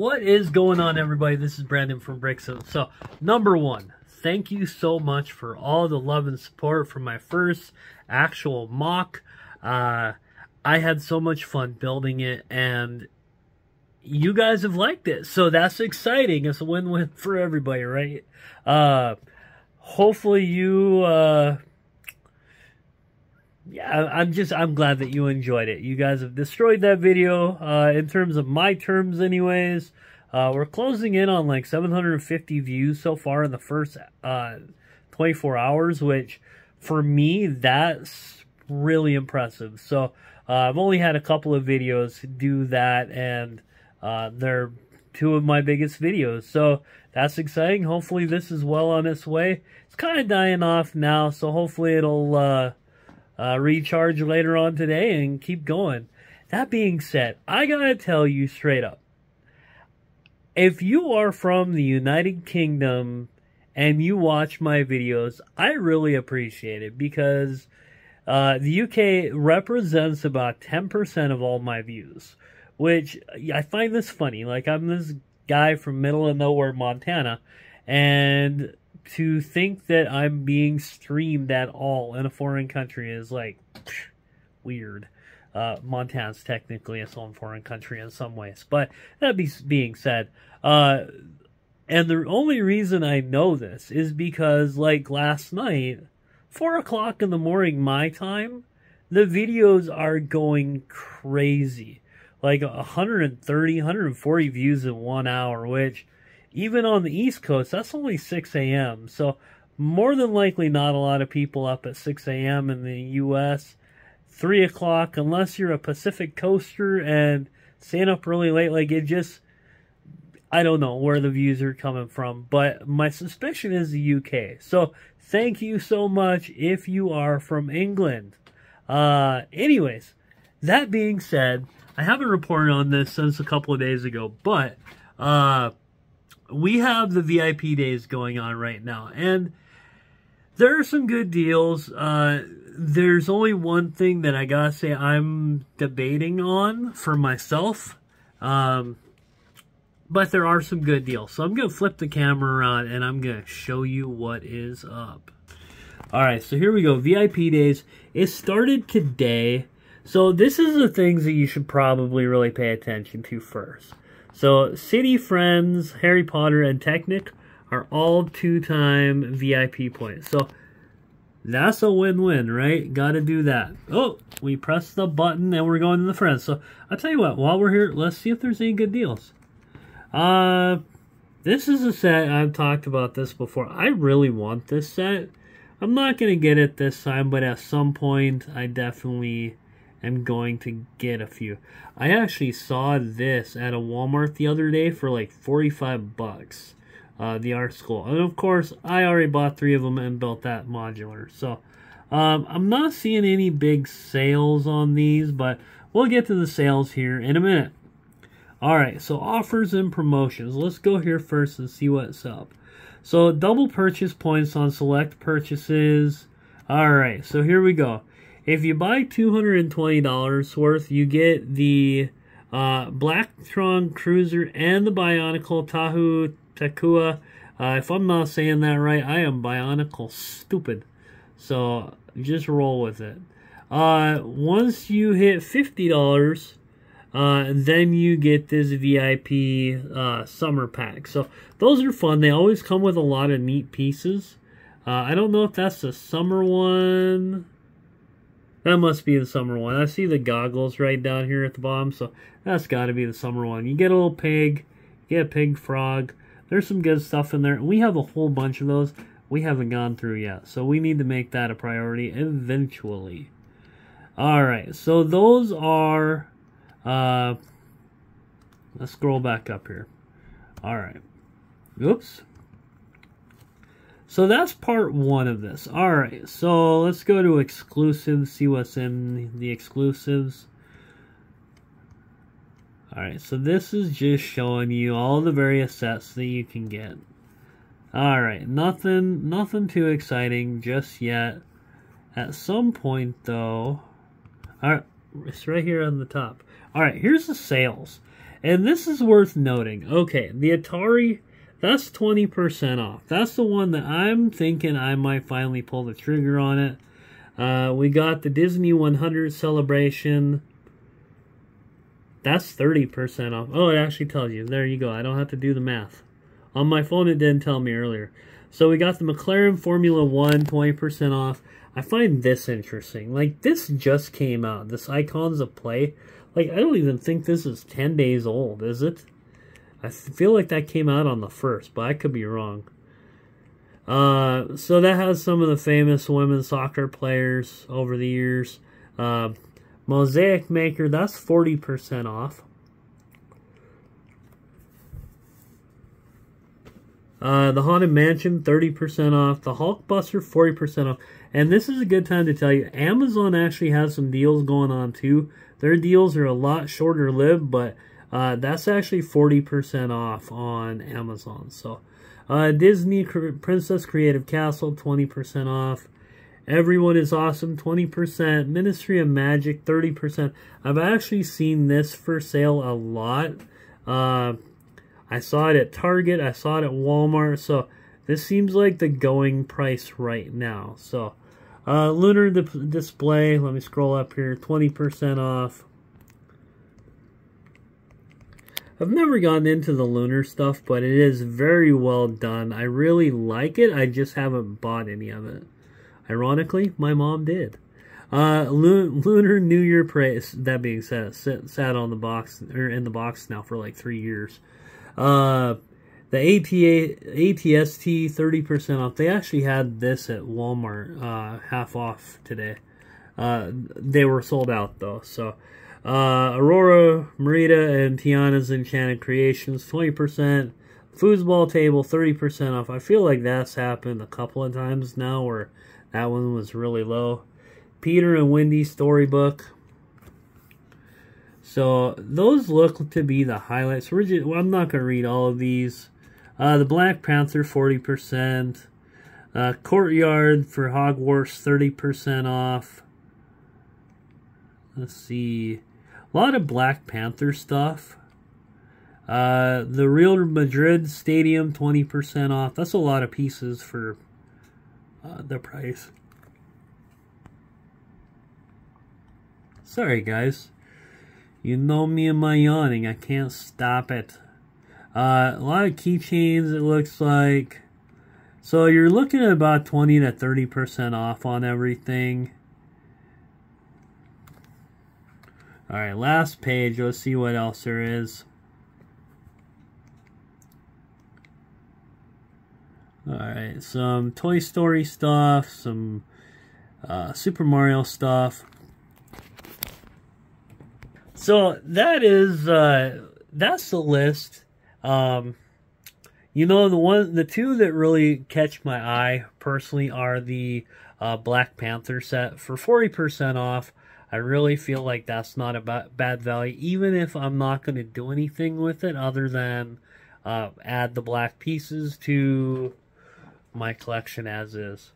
What is going on, everybody? This is Brandon from Brickcents. So, number one, thank you so much for all the love and support for my first actual MOC. Uh, I had so much fun building it, and you guys have liked it. So that's exciting. It's a win-win for everybody, right? Uh, hopefully you, uh, yeah, I'm just, I'm glad that you enjoyed it. You guys have destroyed that video, uh, in terms of my terms anyways. Uh, we're closing in on like 750 views so far in the first, uh, 24 hours, which for me, that's really impressive. So, uh, I've only had a couple of videos do that and, uh, they're two of my biggest videos. So that's exciting. Hopefully this is well on its way. It's kind of dying off now, so hopefully it'll uh, recharge later on today and keep going. That being said, I gotta tell you straight up, if you are from the United Kingdom and you watch my videos, I really appreciate it because uh, the UK represents about 10% of all my views which I find this funny. Like, I'm this guy from middle of nowhere, Montana, and to think that I'm being streamed at all in a foreign country is like weird. Uh, Montana's technically a some foreign country in some ways, but that be, being said, uh, and the only reason I know this is because, like last night, four o'clock in the morning my time, the videos are going crazy like 130, 140 views in one hour, which even on the East Coast, that's only 6 a.m. So more than likely not a lot of people up at 6 a.m. in the U.S. 3 o'clock, unless you're a Pacific coaster and staying up really late, like it just, I don't know where the views are coming from, but my suspicion is the UK. So thank you so much if you are from England. Uh, anyways, that being said, I haven't reported on this since a couple of days ago, but uh, we have the VIP days going on right now, and there are some good deals. Uh, there's only one thing that I gotta say I'm debating on for myself, um, but there are some good deals. So I'm gonna flip the camera around and I'm gonna show you what is up. All right, so here we go. VIP days. It started today. So this is the things that you should probably really pay attention to first. So City Friends, Harry Potter, and Technic are all two-time VIP points. So that's a win-win, right? Got to do that. Oh, we press the button and we're going to the friends. So I'll tell you what, while we're here, let's see if there's any good deals. Uh, this is a set, I've talked about this before. I really want this set. I'm not going to get it this time, but at some point I definitely am going to get a few. I actually saw this at a Walmart the other day for like 45 bucks. Uh, the art school. And of course, I already bought three of them and built that modular. So, um, I'm not seeing any big sales on these, but we'll get to the sales here in a minute. Alright, so offers and promotions. Let's go here first and see what's up. So, double purchase points on select purchases. Alright, so here we go. If you buy $220 worth, you get the uh, Blacktron Cruiser and the Bionicle Tahu Takua. Uh, if I'm not saying that right, I am Bionicle stupid. So just roll with it. Uh, once you hit $50, uh, then you get this VIP uh, summer pack. So those are fun. They always come with a lot of neat pieces. Uh, I don't know if that's the summer one. That must be the summer one. I see the goggles right down here at the bottom, so that's got to be the summer one. You get a little pig, you get a pig frog. There's some good stuff in there. We have a whole bunch of those we haven't gone through yet, so we need to make that a priority eventually. Alright, so those are... Uh, let's scroll back up here. Alright. Oops. So that's part one of this. Alright, so let's go to exclusives, see what's in the exclusives. Alright, so this is just showing you all the various sets that you can get. Alright, nothing nothing too exciting just yet. At some point though, alright, it's right here on the top. Alright, here's the sales. And this is worth noting. Okay, the Atari, that's 20% off. That's the one that I'm thinking I might finally pull the trigger on it. Uh, we got the Disney 100 celebration. That's 30% off. Oh, it actually tells you. There you go. I don't have to do the math. On my phone, it didn't tell me earlier. So we got the McLaren Formula 1, 20% off. I find this interesting. Like, this just came out. This Icons of Play. Like, I don't even think this is 10 days old, is it? I feel like that came out on the 1st, but I could be wrong. Uh, so that has some of the famous women's soccer players over the years. Uh, Mosaic Maker, that's 40% off. Uh, the Haunted Mansion, 30% off. The Hulkbuster, 40% off. And this is a good time to tell you, Amazon actually has some deals going on too. Their deals are a lot shorter lived, but uh, that's actually 40% off on Amazon. So, uh, Disney Princess Creative Castle, 20% off. Everyone is Awesome, 20%. Ministry of Magic, 30%. I've actually seen this for sale a lot. Uh, I saw it at Target. I saw it at Walmart. So this seems like the going price right now. So uh, Lunar di Display. Let me scroll up here. 20% off. I've never gotten into the lunar stuff, but it is very well done. I really like it. I just haven't bought any of it. Ironically, my mom did. Uh, Lunar New Year Praise. That being said, sat on the box or in the box now for like three years. Uh, the ATA, ATST 30% off. They actually had this at Walmart uh, half off today. Uh, they were sold out though. So uh, Aurora, Merida, and Tiana's Enchanted Creations 20%. Foosball table 30% off. I feel like that's happened a couple of times now where that one was really low. Peter and Wendy storybook so those look to be the highlights. We're just, well, I'm not going to read all of these. Uh, the Black Panther, 40%. Uh, Courtyard for Hogwarts, 30% off. Let's see. A lot of Black Panther stuff. Uh, the Real Madrid Stadium, 20% off. That's a lot of pieces for uh, the price. Sorry, guys. You know me and my yawning. I can't stop it. Uh, a lot of keychains, it looks like. So you're looking at about 20 to 30% off on everything. Alright, last page. Let's see what else there is. Alright, some Toy Story stuff, some uh, Super Mario stuff. So that is uh, that's the list. Um, you know the one, the two that really catch my eye personally are the uh, Black Panther set for forty percent off. I really feel like that's not a bad value, even if I'm not going to do anything with it other than uh, add the black pieces to my collection as is.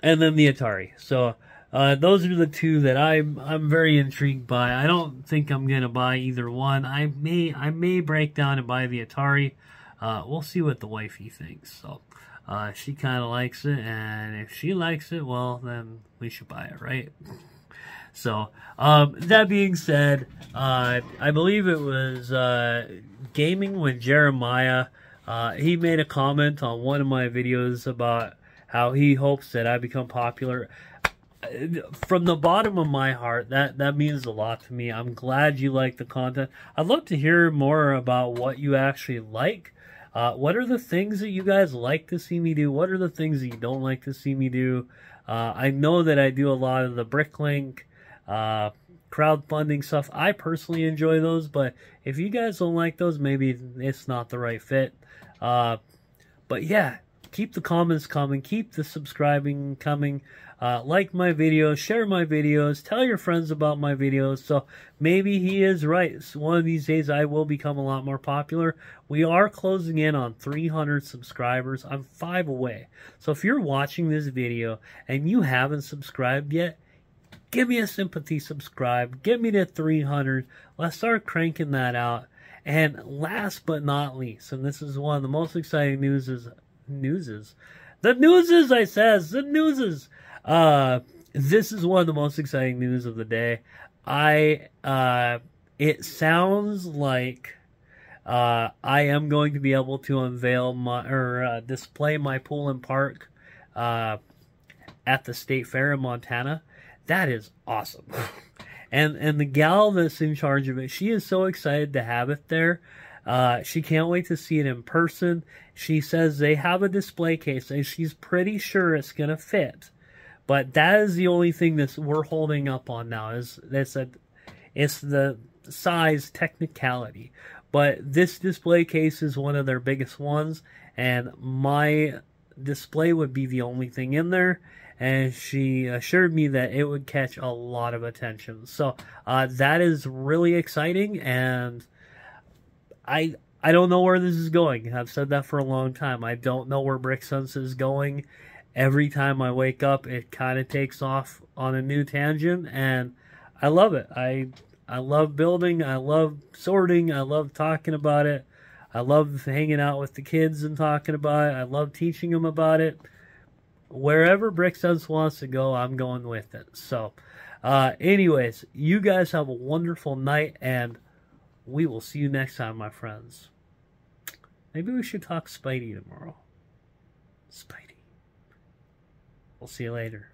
And then the Atari. So uh, those are the two that I'm I'm very intrigued by. I don't think I'm gonna buy either one. I may I may break down and buy the Atari. Uh, we'll see what the wifey thinks. So uh, she kind of likes it, and if she likes it, well then we should buy it, right? So um, that being said, uh, I believe it was uh, gaming with Jeremiah. Uh, he made a comment on one of my videos about how he hopes that I become popular from the bottom of my heart, that that means a lot to me. I'm glad you like the content. I'd love to hear more about what you actually like. Uh, what are the things that you guys like to see me do? What are the things that you don't like to see me do? Uh, I know that I do a lot of the Bricklink, uh, crowdfunding stuff. I personally enjoy those, but if you guys don't like those, maybe it's not the right fit. Uh, but yeah, keep the comments coming, keep the subscribing coming. Uh, like my videos, share my videos, tell your friends about my videos. So maybe he is right. So one of these days I will become a lot more popular. We are closing in on 300 subscribers. I'm five away. So if you're watching this video and you haven't subscribed yet, give me a sympathy subscribe. Get me to 300. Let's start cranking that out. And last but not least, and this is one of the most exciting news is newses. The newses, I says, the newses. Uh, this is one of the most exciting news of the day. I, uh, it sounds like, uh, I am going to be able to unveil my, or, uh, display my pool and park, uh, at the state fair in Montana. That is awesome. and and the gal that's in charge of it, she is so excited to have it there. Uh, she can't wait to see it in person. She says they have a display case and she's pretty sure it's gonna fit. But that is the only thing that we're holding up on now. Is that's a, it's the size technicality. But this display case is one of their biggest ones, and my display would be the only thing in there and she assured me that it would catch a lot of attention. So uh, that is really exciting, and I I don't know where this is going. I've said that for a long time. I don't know where Brickcents is going. Every time I wake up, it kind of takes off on a new tangent, and I love it. I I love building. I love sorting. I love talking about it. I love hanging out with the kids and talking about it. I love teaching them about it wherever Brickcents wants to go, I'm going with it. So, uh, anyways, you guys have a wonderful night, and we will see you next time, my friends. Maybe we should talk Spidey tomorrow. Spidey. We'll see you later.